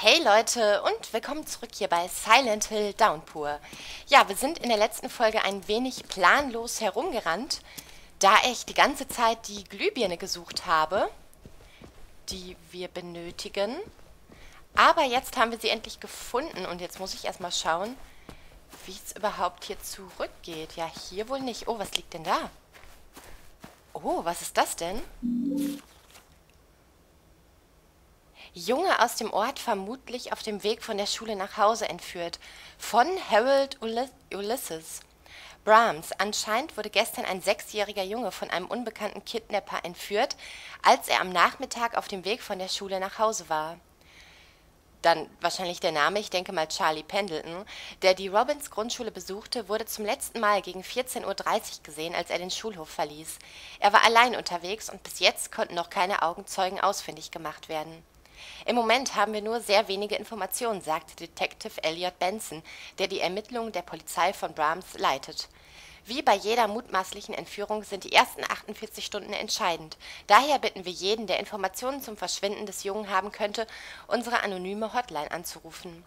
Hey Leute und willkommen zurück hier bei Silent Hill Downpour. Ja, wir sind in der letzten Folge ein wenig planlos herumgerannt, da ich die ganze Zeit die Glühbirne gesucht habe, die wir benötigen. Aber jetzt haben wir sie endlich gefunden und jetzt muss ich erstmal schauen, wie es überhaupt hier zurückgeht. Ja, hier wohl nicht. Oh, was liegt denn da? Oh, was ist das denn? Junge aus dem Ort vermutlich auf dem Weg von der Schule nach Hause entführt. Von Harold Ulysses. Brahms. Anscheinend wurde gestern ein sechsjähriger Junge von einem unbekannten Kidnapper entführt, als er am Nachmittag auf dem Weg von der Schule nach Hause war. Dann wahrscheinlich der Name, ich denke mal Charlie Pendleton, der die Robbins Grundschule besuchte, wurde zum letzten Mal gegen 14.30 Uhr gesehen, als er den Schulhof verließ. Er war allein unterwegs und bis jetzt konnten noch keine Augenzeugen ausfindig gemacht werden. Im Moment haben wir nur sehr wenige Informationen, sagte Detective Elliot Benson, der die Ermittlungen der Polizei von Brahms leitet. Wie bei jeder mutmaßlichen Entführung sind die ersten 48 Stunden entscheidend. Daher bitten wir jeden, der Informationen zum Verschwinden des Jungen haben könnte, unsere anonyme Hotline anzurufen.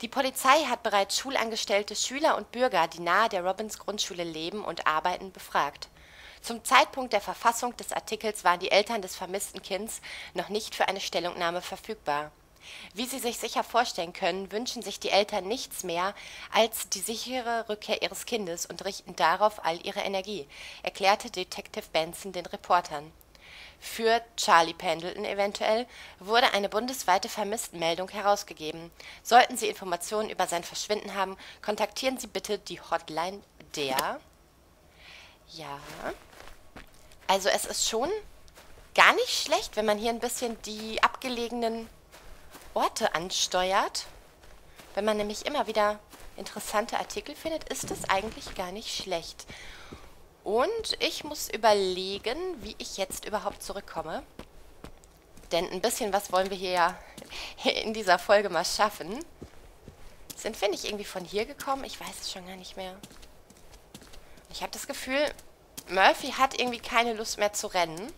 Die Polizei hat bereits schulangestellte Schüler und Bürger, die nahe der Robbins Grundschule leben und arbeiten, befragt. Zum Zeitpunkt der Verfassung des Artikels waren die Eltern des vermissten Kinds noch nicht für eine Stellungnahme verfügbar. Wie Sie sich sicher vorstellen können, wünschen sich die Eltern nichts mehr als die sichere Rückkehr ihres Kindes und richten darauf all ihre Energie, erklärte Detective Benson den Reportern. Für Charlie Pendleton eventuell wurde eine bundesweite Vermisstenmeldung herausgegeben. Sollten Sie Informationen über sein Verschwinden haben, kontaktieren Sie bitte die Hotline der ja. Also es ist schon gar nicht schlecht, wenn man hier ein bisschen die abgelegenen Orte ansteuert. Wenn man nämlich immer wieder interessante Artikel findet, ist das eigentlich gar nicht schlecht. Und ich muss überlegen, wie ich jetzt überhaupt zurückkomme. Denn ein bisschen was wollen wir hier ja in dieser Folge mal schaffen. Sind wir nicht irgendwie von hier gekommen? Ich weiß es schon gar nicht mehr. Ich habe das Gefühl, Murphy hat irgendwie keine Lust mehr zu rennen.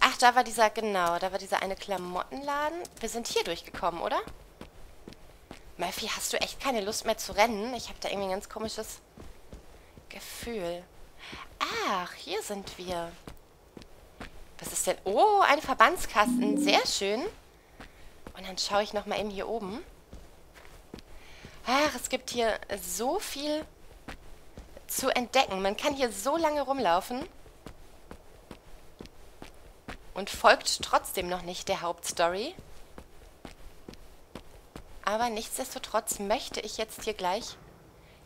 Ach, da war dieser, genau, da war dieser eine Klamottenladen. Wir sind hier durchgekommen, oder? Murphy, hast du echt keine Lust mehr zu rennen? Ich habe da irgendwie ein ganz komisches Gefühl. Ach, hier sind wir. Was ist denn? Oh, ein Verbandskasten. Sehr schön. Und dann schaue ich nochmal eben hier oben. Ach, es gibt hier so viel zu entdecken. Man kann hier so lange rumlaufen und folgt trotzdem noch nicht der Hauptstory. Aber nichtsdestotrotz möchte ich jetzt hier gleich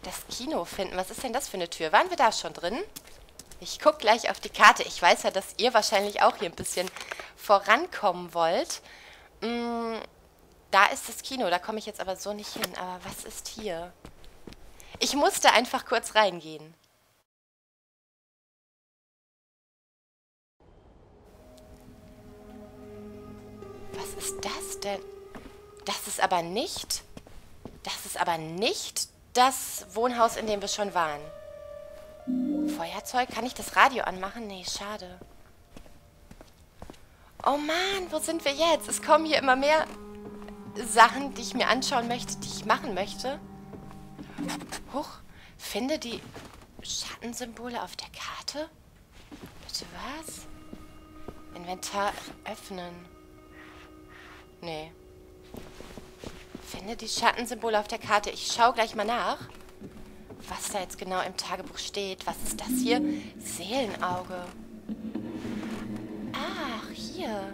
das Kino finden. Was ist denn das für eine Tür? Waren wir da schon drin? Ich gucke gleich auf die Karte. Ich weiß ja, dass ihr wahrscheinlich auch hier ein bisschen vorankommen wollt. Mm, da ist das Kino. Da komme ich jetzt aber so nicht hin. Aber was ist hier? Ich musste einfach kurz reingehen. Was ist das denn? Das ist aber nicht... Das ist aber nicht das Wohnhaus, in dem wir schon waren. Feuerzeug? Kann ich das Radio anmachen? Nee, schade. Oh Mann, wo sind wir jetzt? Es kommen hier immer mehr Sachen, die ich mir anschauen möchte, die ich machen möchte. Huch, finde die Schattensymbole auf der Karte? Bitte was? Inventar öffnen. Nee. Finde die Schattensymbole auf der Karte. Ich schaue gleich mal nach, was da jetzt genau im Tagebuch steht. Was ist das hier? Seelenauge. Ach, hier.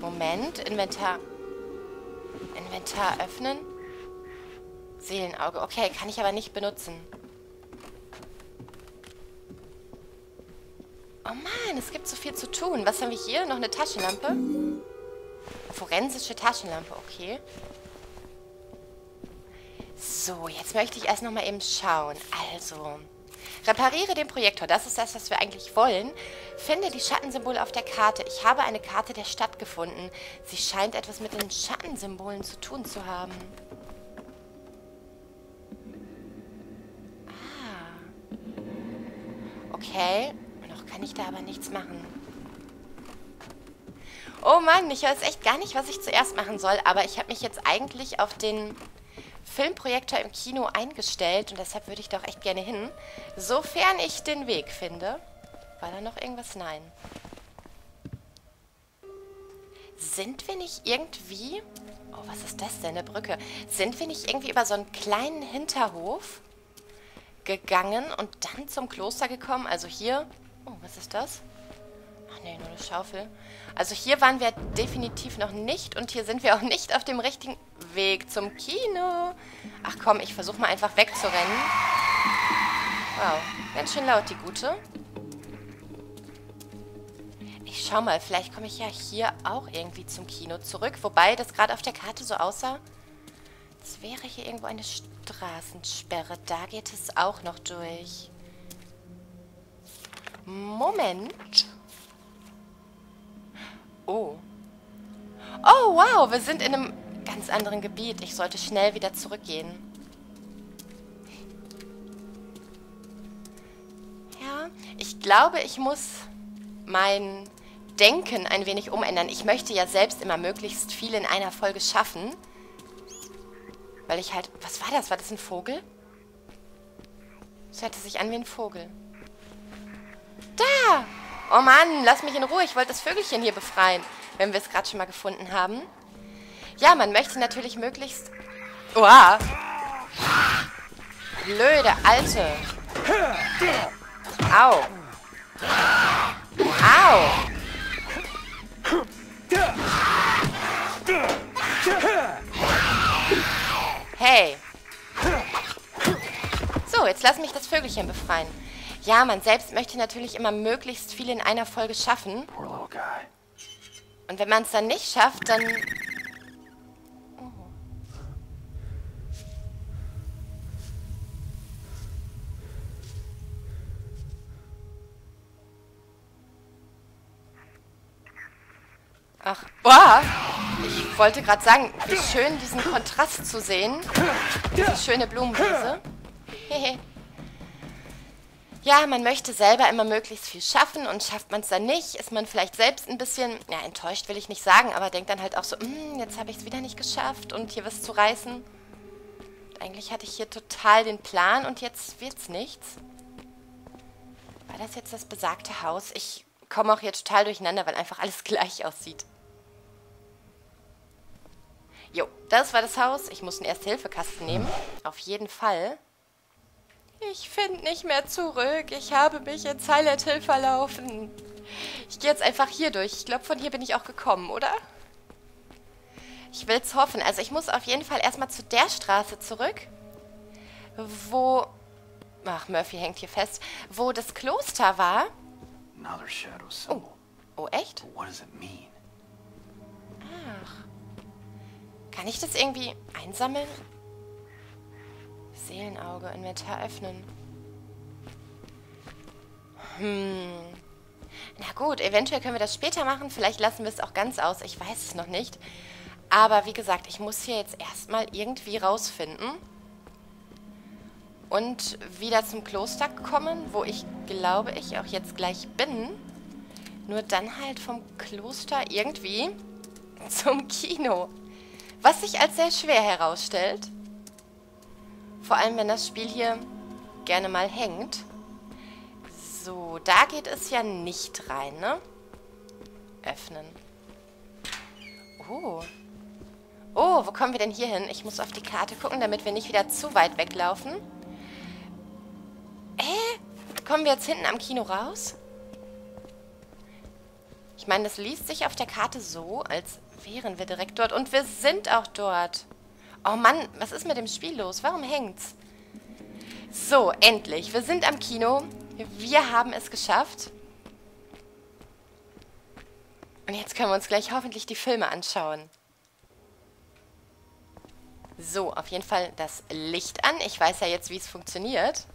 Moment, Inventar. Inventar öffnen. Seelenauge. Okay, kann ich aber nicht benutzen. Oh Mann, es gibt so viel zu tun. Was haben wir hier? Noch eine Taschenlampe? Forensische Taschenlampe, okay. So, jetzt möchte ich erst nochmal eben schauen. Also, repariere den Projektor. Das ist das, was wir eigentlich wollen. Finde die Schattensymbole auf der Karte. Ich habe eine Karte der Stadt gefunden. Sie scheint etwas mit den Schattensymbolen zu tun zu haben. Okay. Noch kann ich da aber nichts machen. Oh Mann, ich weiß echt gar nicht, was ich zuerst machen soll, aber ich habe mich jetzt eigentlich auf den Filmprojektor im Kino eingestellt und deshalb würde ich doch echt gerne hin. Sofern ich den Weg finde. War da noch irgendwas? Nein. Sind wir nicht irgendwie... Oh, was ist das denn, eine Brücke? Sind wir nicht irgendwie über so einen kleinen Hinterhof gegangen und dann zum Kloster gekommen? Also hier... Oh, was ist das? Ach nee, nur eine Schaufel. Also hier waren wir definitiv noch nicht und hier sind wir auch nicht auf dem richtigen Weg zum Kino. Ach komm, ich versuche mal einfach wegzurennen. Wow, ganz schön laut, die Gute. Ich schau mal, vielleicht komme ich ja hier auch irgendwie zum Kino zurück. Wobei das gerade auf der Karte so aussah, wäre hier irgendwo eine Straßensperre. Da geht es auch noch durch. Moment. Oh. Oh, wow, wir sind in einem ganz anderen Gebiet. Ich sollte schnell wieder zurückgehen. Ja, ich glaube, ich muss mein Denken ein wenig umändern. Ich möchte ja selbst immer möglichst viel in einer Folge schaffen. Weil ich halt... Was war das? War das ein Vogel? Das hörte sich an wie ein Vogel. Da! Oh Mann, lass mich in Ruhe. Ich wollte das Vögelchen hier befreien, wenn wir es gerade schon mal gefunden haben. Ja, man möchte natürlich möglichst... Uah! Blöde Alte. Au. Au. Hey. So, jetzt lass mich das Vögelchen befreien. Ja, man selbst möchte natürlich immer möglichst viel in einer Folge schaffen. Und wenn man es dann nicht schafft, dann... Ach, boah! Ich wollte gerade sagen, wie schön diesen Kontrast zu sehen. Diese schöne Blumenwiese. Ja, man möchte selber immer möglichst viel schaffen und schafft man es dann nicht, ist man vielleicht selbst ein bisschen, ja, enttäuscht will ich nicht sagen, aber denkt dann halt auch so, hm, jetzt habe ich es wieder nicht geschafft und hier was zu reißen. Eigentlich hatte ich hier total den Plan und jetzt wird's nichts. War das jetzt das besagte Haus? Ich komme auch hier total durcheinander, weil einfach alles gleich aussieht. Jo, das war das Haus. Ich muss einen Erste-Hilfe-Kasten nehmen. Auf jeden Fall. Ich finde nicht mehr zurück. Ich habe mich in Silent Hill verlaufen. Ich gehe jetzt einfach hier durch. Ich glaube, von hier bin ich auch gekommen, oder? Ich will es hoffen. Also ich muss auf jeden Fall erstmal zu der Straße zurück, wo... Ach, Murphy hängt hier fest. Wo das Kloster war. Oh, oh echt? Ach. Kann ich das irgendwie einsammeln? Seelenauge, Inventar öffnen. Hm. Na gut, eventuell können wir das später machen. Vielleicht lassen wir es auch ganz aus. Ich weiß es noch nicht. Aber wie gesagt, ich muss hier jetzt erstmal irgendwie rausfinden. Und wieder zum Kloster kommen, wo ich glaube, ich auch jetzt gleich bin. Nur dann halt vom Kloster irgendwie zum Kino. Was sich als sehr schwer herausstellt. Vor allem, wenn das Spiel hier gerne mal hängt. So, da geht es ja nicht rein, ne? Öffnen. Oh. Oh, wo kommen wir denn hier hin? Ich muss auf die Karte gucken, damit wir nicht wieder zu weit weglaufen. Äh, kommen wir jetzt hinten am Kino raus? Ich meine, das liest sich auf der Karte so, als wären wir direkt dort. Und wir sind auch dort. Oh Mann, was ist mit dem Spiel los? Warum hängt's? So, endlich. Wir sind am Kino. Wir haben es geschafft. Und jetzt können wir uns gleich hoffentlich die Filme anschauen. So, auf jeden Fall das Licht an. Ich weiß ja jetzt, wie es funktioniert.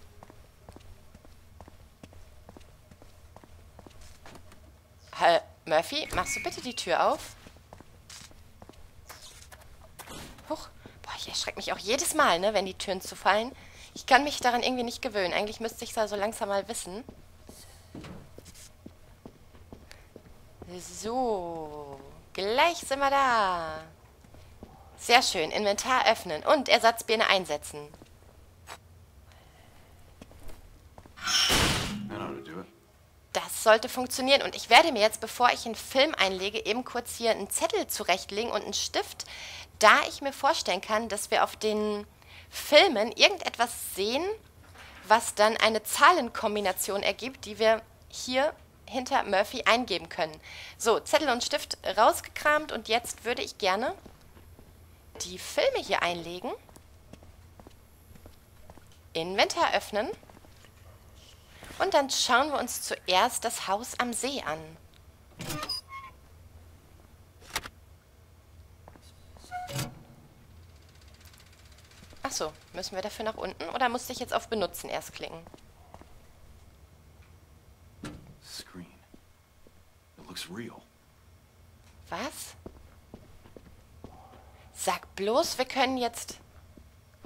Herr Murphy, machst du bitte die Tür auf? Huch. Boah, ich erschrecke mich auch jedes Mal, ne, wenn die Türen zufallen. Ich kann mich daran irgendwie nicht gewöhnen. Eigentlich müsste ich es da so langsam mal wissen. So, gleich sind wir da. Sehr schön, Inventar öffnen und Ersatzbirne einsetzen. Das sollte funktionieren und ich werde mir jetzt, bevor ich einen Film einlege, eben kurz hier einen Zettel zurechtlegen und einen Stift, da ich mir vorstellen kann, dass wir auf den Filmen irgendetwas sehen, was dann eine Zahlenkombination ergibt, die wir hier hinter Murphy eingeben können. So, Zettel und Stift rausgekramt und jetzt würde ich gerne die Filme hier einlegen. Inventar öffnen. Und dann schauen wir uns zuerst das Haus am See an. Achso, müssen wir dafür nach unten oder musste ich jetzt auf Benutzen erst klicken? Screen. It looks real. Was? Sag bloß, wir können jetzt...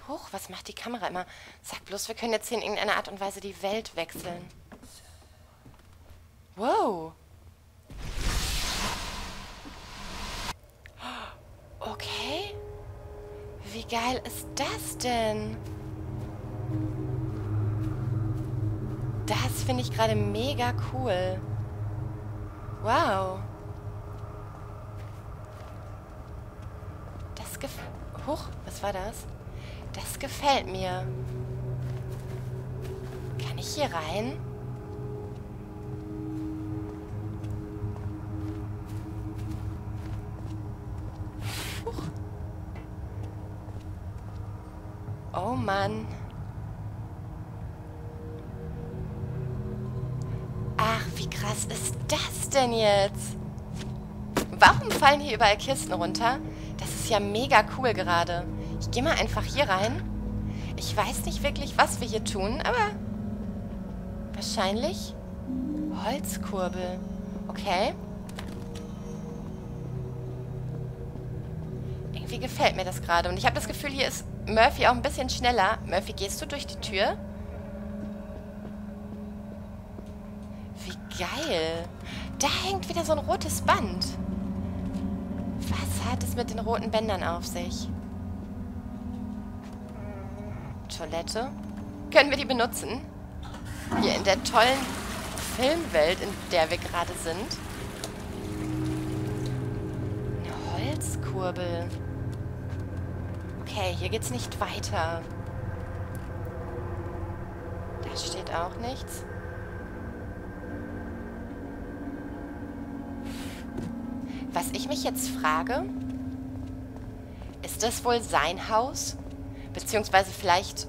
Huch, was macht die Kamera immer? Sag bloß, wir können jetzt hier in irgendeiner Art und Weise die Welt wechseln. Wow. Okay. Wie geil ist das denn? Das finde ich gerade mega cool. Wow. Das gefällt... Huch, was war das? Das gefällt mir. Kann ich hier rein? Oh Mann. Ach, wie krass ist das denn jetzt? Warum fallen hier überall Kisten runter? Das ist ja mega cool gerade. Ich gehe mal einfach hier rein. Ich weiß nicht wirklich, was wir hier tun, aber wahrscheinlich Holzkurbel. Okay. Irgendwie gefällt mir das gerade. Und ich habe das Gefühl, hier ist Murphy auch ein bisschen schneller. Murphy, gehst du durch die Tür? Wie geil. Da hängt wieder so ein rotes Band. Was hat es mit den roten Bändern auf sich? Toilette. Können wir die benutzen? Hier in der tollen Filmwelt, in der wir gerade sind. Eine Holzkurbel. Okay, hier geht's nicht weiter. Da steht auch nichts. Was ich mich jetzt frage, ist das wohl sein Haus? Beziehungsweise vielleicht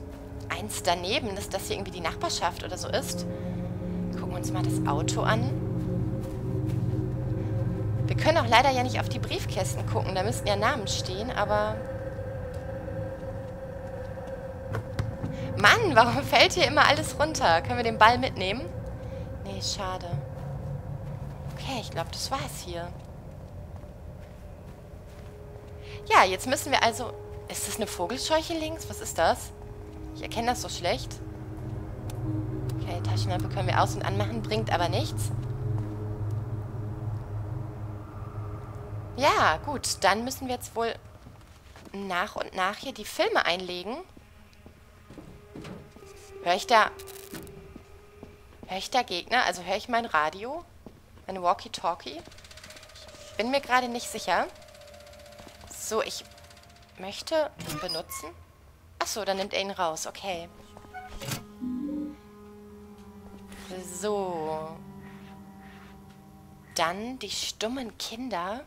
eins daneben, dass das hier irgendwie die Nachbarschaft oder so ist. Gucken wir uns mal das Auto an. Wir können auch leider ja nicht auf die Briefkästen gucken, da müssten ja Namen stehen, aber... Mann, warum fällt hier immer alles runter? Können wir den Ball mitnehmen? Nee, schade. Okay, ich glaube, das war's hier. Ja, jetzt müssen wir also ist das eine Vogelscheuche links? Was ist das? Ich erkenne das so schlecht. Okay, Taschenlampe können wir aus- und anmachen, bringt aber nichts. Ja, gut, dann müssen wir jetzt wohl nach und nach hier die Filme einlegen. Höre ich da... Höre ich da Gegner? Also höre ich mein Radio? Mein Walkie-Talkie? Bin mir gerade nicht sicher. So, ich möchte benutzen. Achso, dann nimmt er ihn raus. Okay. So. Dann die stummen Kinder.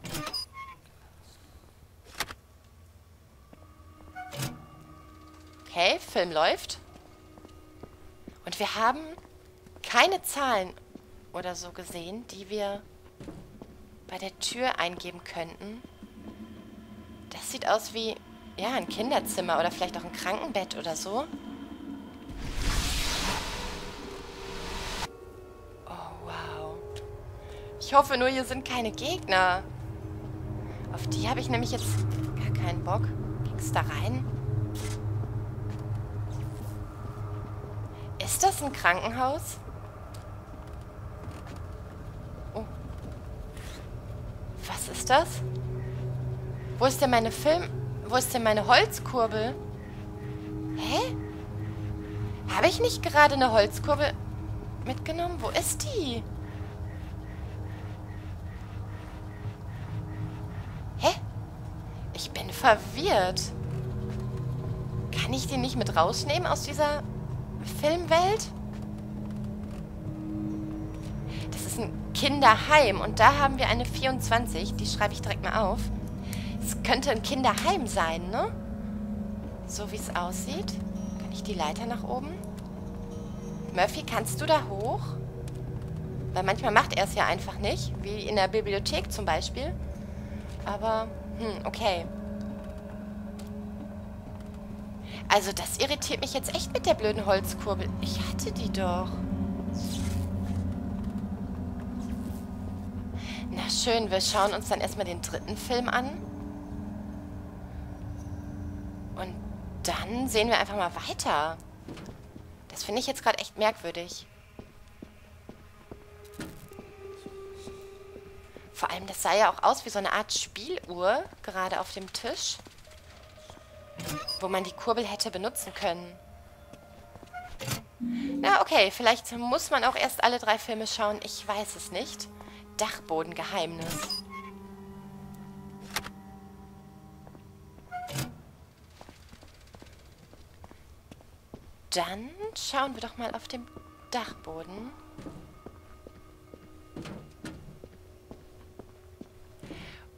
Okay, Film läuft. Und wir haben keine Zahlen oder so gesehen, die wir bei der Tür eingeben könnten. Das sieht aus wie, ja, ein Kinderzimmer oder vielleicht auch ein Krankenbett oder so. Oh, wow. Ich hoffe nur, hier sind keine Gegner. Auf die habe ich nämlich jetzt gar keinen Bock. Ging's da rein? Ist das ein Krankenhaus? Oh. ist das? Wo ist denn meine Film... Wo ist denn meine Holzkurbel? Hä? Habe ich nicht gerade eine Holzkurbel mitgenommen? Wo ist die? Hä? Ich bin verwirrt. Kann ich die nicht mit rausnehmen aus dieser Filmwelt? Das ist ein Kinderheim und da haben wir eine 24. Die schreibe ich direkt mal auf. Es könnte ein Kinderheim sein, ne? So wie es aussieht. Kann ich die Leiter nach oben? Murphy, kannst du da hoch? Weil manchmal macht er es ja einfach nicht. Wie in der Bibliothek zum Beispiel. Aber, hm, okay. Also das irritiert mich jetzt echt mit der blöden Holzkurbel. Ich hatte die doch. Na schön, wir schauen uns dann erstmal den dritten Film an. Und dann sehen wir einfach mal weiter. Das finde ich jetzt gerade echt merkwürdig. Vor allem, das sah ja auch aus wie so eine Art Spieluhr, gerade auf dem Tisch. Wo man die Kurbel hätte benutzen können. Ja, okay, vielleicht muss man auch erst alle drei Filme schauen. Ich weiß es nicht. Dachbodengeheimnis. Dann schauen wir doch mal auf dem Dachboden.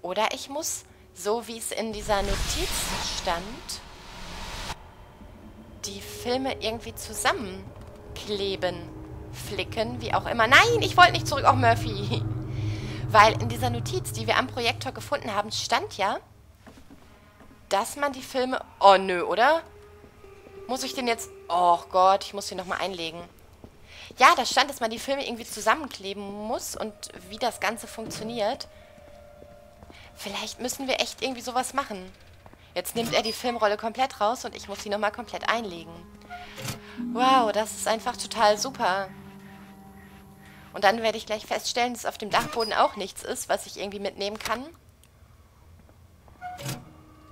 Oder ich muss, so wie es in dieser Notiz stand, die Filme irgendwie zusammenkleben, flicken, wie auch immer. Nein, ich wollte nicht zurück auf Murphy. Weil in dieser Notiz, die wir am Projektor gefunden haben, stand ja, dass man die Filme... Oh, nö, oder? Muss ich den jetzt... Oh Gott, ich muss den nochmal einlegen. Ja, da stand, dass man die Filme irgendwie zusammenkleben muss und wie das Ganze funktioniert. Vielleicht müssen wir echt irgendwie sowas machen. Jetzt nimmt er die Filmrolle komplett raus und ich muss sie nochmal komplett einlegen. Wow, das ist einfach total super. Und dann werde ich gleich feststellen, dass auf dem Dachboden auch nichts ist, was ich irgendwie mitnehmen kann.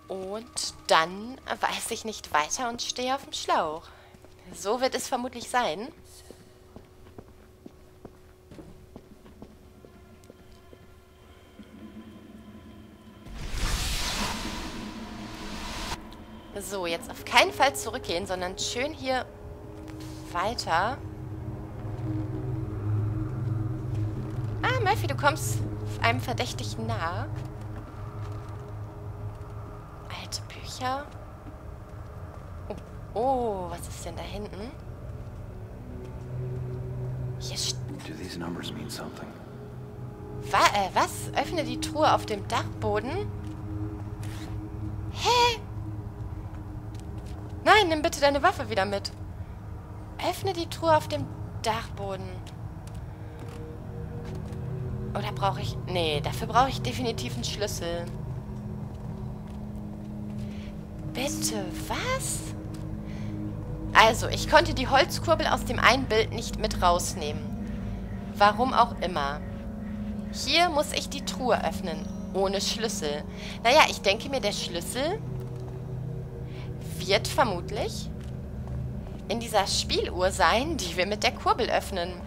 Und dann weiß ich nicht weiter und stehe auf dem Schlauch. So wird es vermutlich sein. So, jetzt auf keinen Fall zurückgehen, sondern schön hier weiter. Ah, Murphy, du kommst einem Verdächtigen nah. Bücher. Oh, oh, was ist denn da hinten? Hier something? Wa äh, was? Öffne die Truhe auf dem Dachboden? Hä? Nein, nimm bitte deine Waffe wieder mit. Öffne die Truhe auf dem Dachboden. Oder brauche ich... Nee, dafür brauche ich definitiv einen Schlüssel. Bitte, was? Also, ich konnte die Holzkurbel aus dem einen Bild nicht mit rausnehmen. Warum auch immer. Hier muss ich die Truhe öffnen. Ohne Schlüssel. Naja, ich denke mir, der Schlüssel wird vermutlich in dieser Spieluhr sein, die wir mit der Kurbel öffnen.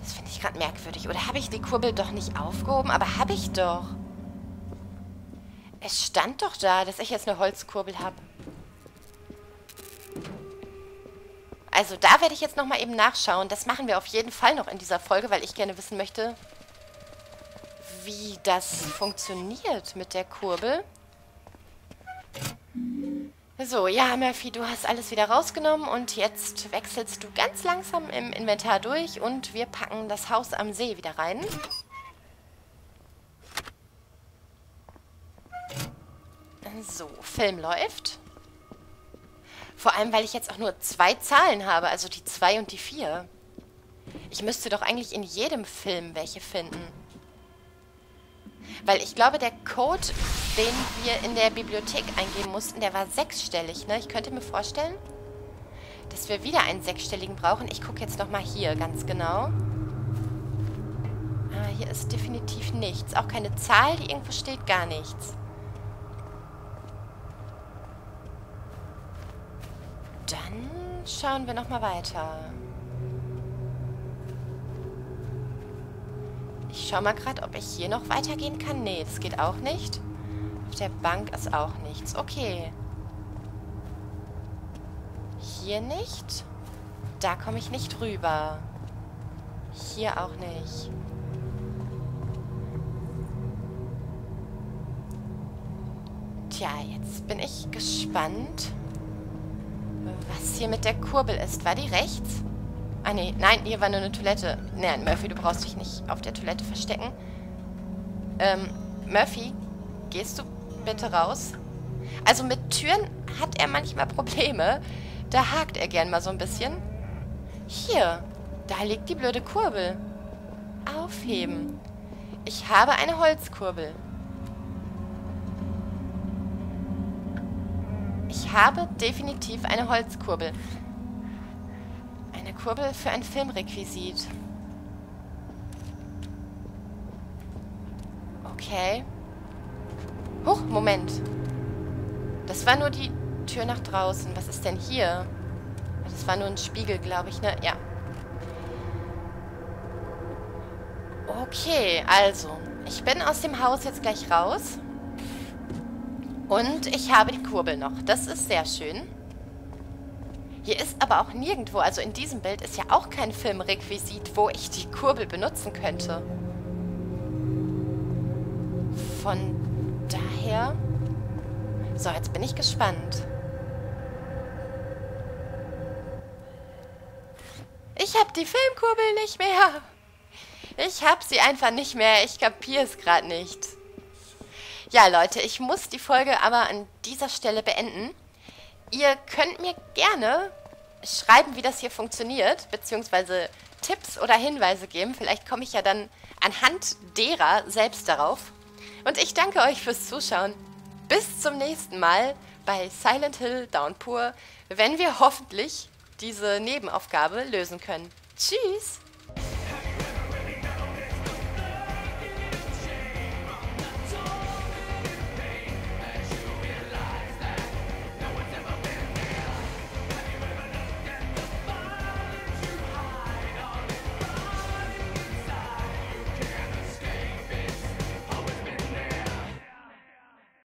Das finde ich gerade merkwürdig. Oder habe ich die Kurbel doch nicht aufgehoben? Aber habe ich doch. Es stand doch da, dass ich jetzt eine Holzkurbel habe. Also da werde ich jetzt nochmal eben nachschauen. Das machen wir auf jeden Fall noch in dieser Folge, weil ich gerne wissen möchte, wie das funktioniert mit der Kurbel. So, ja, Murphy, du hast alles wieder rausgenommen und jetzt wechselst du ganz langsam im Inventar durch und wir packen das Haus am See wieder rein. So, Film läuft. Vor allem, weil ich jetzt auch nur zwei Zahlen habe, also die 2 und die 4. Ich müsste doch eigentlich in jedem Film welche finden. Weil ich glaube, der Code, den wir in der Bibliothek eingeben mussten, der war sechsstellig, ne? Ich könnte mir vorstellen, dass wir wieder einen sechsstelligen brauchen. Ich gucke jetzt nochmal hier ganz genau. hier ist definitiv nichts. Auch keine Zahl, die irgendwo steht, gar nichts. Dann schauen wir nochmal weiter. Ich schau mal gerade, ob ich hier noch weitergehen kann. Nee, das geht auch nicht. Auf der Bank ist auch nichts. Okay. Hier nicht. Da komme ich nicht rüber. Hier auch nicht. Tja, jetzt bin ich gespannt, was hier mit der Kurbel ist. War die rechts? Ah, nee. Nein, hier war nur eine Toilette. Nein, Murphy, du brauchst dich nicht auf der Toilette verstecken. Ähm, Murphy, gehst du bitte raus? Also mit Türen hat er manchmal Probleme. Da hakt er gern mal so ein bisschen. Hier, da liegt die blöde Kurbel. Aufheben. Ich habe eine Holzkurbel. Ich habe definitiv eine Holzkurbel. Kurbel für ein Filmrequisit. Okay. Huch, Moment. Das war nur die Tür nach draußen. Was ist denn hier? Das war nur ein Spiegel, glaube ich, ne? Ja. Okay, also. Ich bin aus dem Haus jetzt gleich raus. Und ich habe die Kurbel noch. Das ist sehr schön. Hier ist aber auch nirgendwo, also in diesem Bild ist ja auch kein Filmrequisit, wo ich die Kurbel benutzen könnte. Von daher... So, jetzt bin ich gespannt. Ich habe die Filmkurbel nicht mehr. Ich habe sie einfach nicht mehr. Ich kapiere es gerade nicht. Ja, Leute, ich muss die Folge aber an dieser Stelle beenden. Ihr könnt mir gerne schreiben, wie das hier funktioniert, beziehungsweise Tipps oder Hinweise geben. Vielleicht komme ich ja dann anhand derer selbst darauf. Und ich danke euch fürs Zuschauen. Bis zum nächsten Mal bei Silent Hill Downpour, wenn wir hoffentlich diese Nebenaufgabe lösen können. Tschüss!